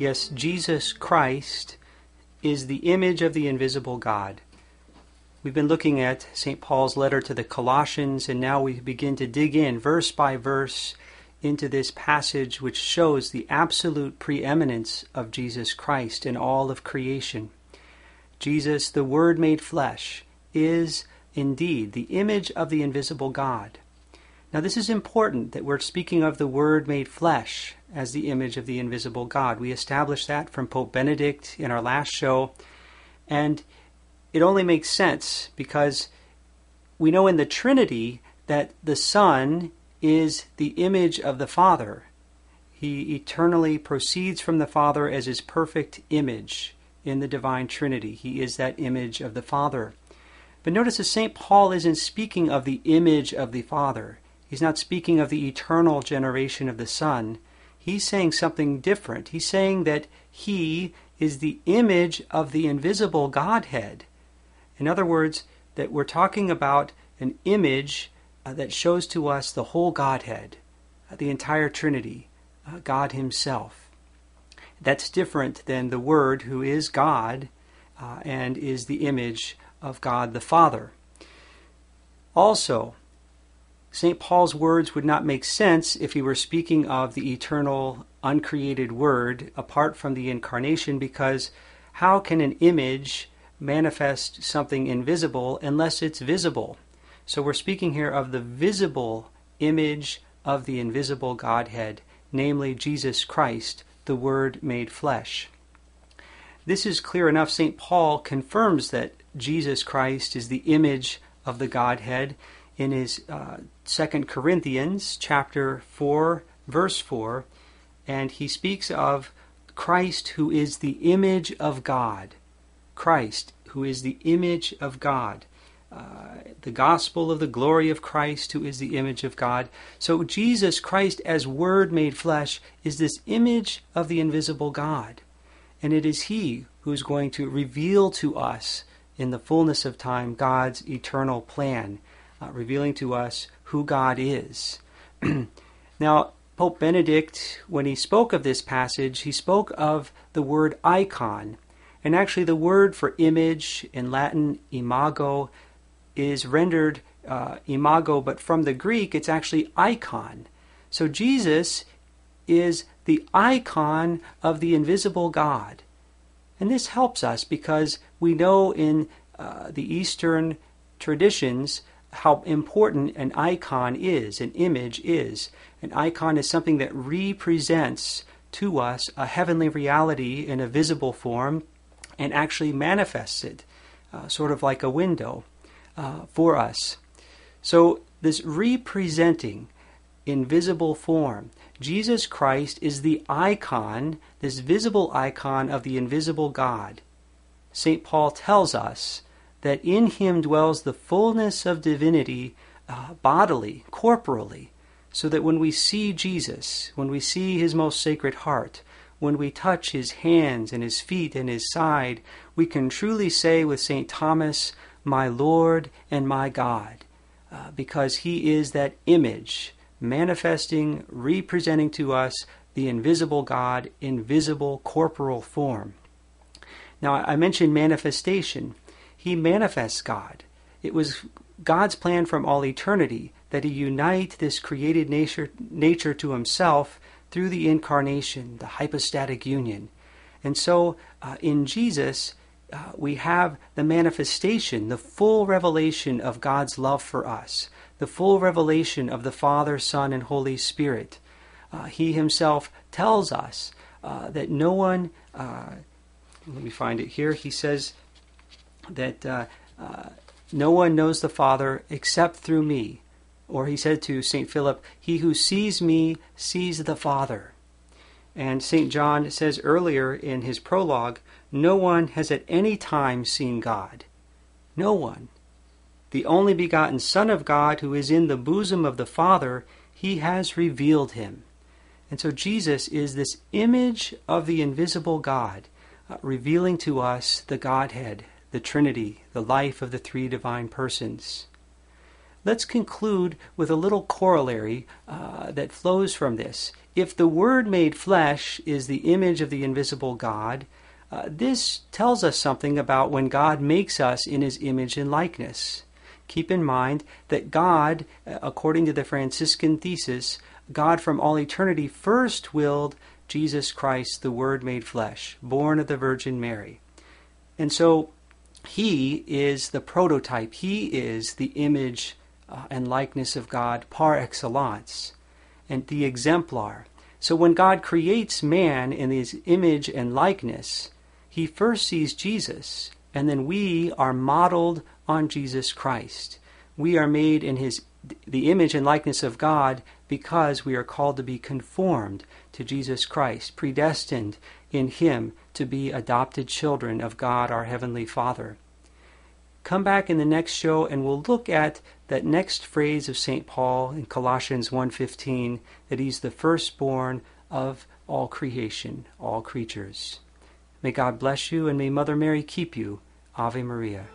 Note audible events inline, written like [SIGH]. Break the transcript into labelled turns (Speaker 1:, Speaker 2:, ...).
Speaker 1: Yes, Jesus Christ is the image of the invisible God. We've been looking at St. Paul's letter to the Colossians, and now we begin to dig in verse by verse into this passage which shows the absolute preeminence of Jesus Christ in all of creation. Jesus, the Word made flesh, is indeed the image of the invisible God. Now, this is important that we're speaking of the Word made flesh as the image of the invisible God. We established that from Pope Benedict in our last show, and it only makes sense because we know in the Trinity that the Son is the image of the Father. He eternally proceeds from the Father as his perfect image in the divine Trinity. He is that image of the Father. But notice that St. Paul isn't speaking of the image of the Father. He's not speaking of the eternal generation of the Son. He's saying something different. He's saying that he is the image of the invisible Godhead. In other words, that we're talking about an image uh, that shows to us the whole Godhead, uh, the entire Trinity, uh, God Himself. That's different than the Word, who is God uh, and is the image of God the Father. Also, St. Paul's words would not make sense if he were speaking of the eternal, uncreated Word apart from the incarnation, because how can an image manifest something invisible unless it's visible? So we're speaking here of the visible image of the invisible Godhead, namely Jesus Christ, the Word made flesh. This is clear enough. St. Paul confirms that Jesus Christ is the image of the Godhead in his uh, 2 Corinthians chapter 4 verse 4 and he speaks of Christ who is the image of God. Christ who is the image of God. Uh, the gospel of the glory of Christ who is the image of God. So Jesus Christ as word made flesh is this image of the invisible God. And it is he who is going to reveal to us in the fullness of time God's eternal plan uh, revealing to us who God is. [CLEARS THROAT] now, Pope Benedict, when he spoke of this passage, he spoke of the word icon. And actually, the word for image in Latin, imago, is rendered uh, imago, but from the Greek, it's actually icon. So Jesus is the icon of the invisible God. And this helps us because we know in uh, the Eastern traditions how important an icon is, an image is. An icon is something that represents to us a heavenly reality in a visible form and actually manifests it, uh, sort of like a window uh, for us. So, this representing in visible form, Jesus Christ is the icon, this visible icon of the invisible God. St. Paul tells us that in him dwells the fullness of divinity uh, bodily, corporally, so that when we see Jesus, when we see his most sacred heart, when we touch his hands and his feet and his side, we can truly say with St. Thomas, My Lord and my God, uh, because he is that image manifesting, representing to us the invisible God in visible corporal form. Now, I mentioned manifestation he manifests God. It was God's plan from all eternity that he unite this created nature, nature to himself through the incarnation, the hypostatic union. And so uh, in Jesus, uh, we have the manifestation, the full revelation of God's love for us, the full revelation of the Father, Son, and Holy Spirit. Uh, he himself tells us uh, that no one, uh, let me find it here, he says, that uh, uh, no one knows the Father except through me. Or he said to St. Philip, He who sees me sees the Father. And St. John says earlier in his prologue, No one has at any time seen God. No one. The only begotten Son of God, who is in the bosom of the Father, he has revealed him. And so Jesus is this image of the invisible God, uh, revealing to us the Godhead, the Trinity, the life of the three divine persons. let's conclude with a little corollary uh, that flows from this. If the Word made flesh is the image of the invisible God, uh, this tells us something about when God makes us in His image and likeness. Keep in mind that God, uh, according to the Franciscan thesis, God from all eternity first willed Jesus Christ, the Word made flesh, born of the Virgin Mary. And so he is the prototype, he is the image uh, and likeness of God par excellence, and the exemplar. So when God creates man in his image and likeness, he first sees Jesus, and then we are modeled on Jesus Christ. We are made in his the image and likeness of God because we are called to be conformed to Jesus Christ, predestined in him to be adopted children of God our heavenly Father. Come back in the next show and we'll look at that next phrase of St. Paul in Colossians 1:15 that he's the firstborn of all creation, all creatures. May God bless you and may Mother Mary keep you. Ave Maria.